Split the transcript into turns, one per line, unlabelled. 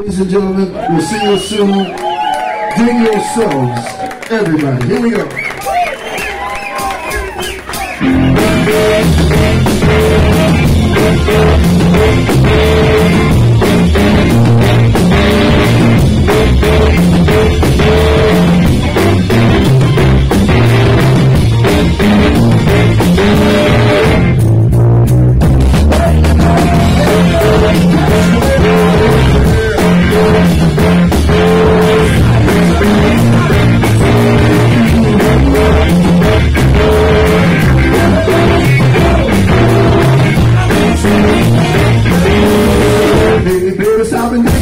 Ladies and gentlemen, we'll see you soon. Dig yourselves, everybody. Here we go. I've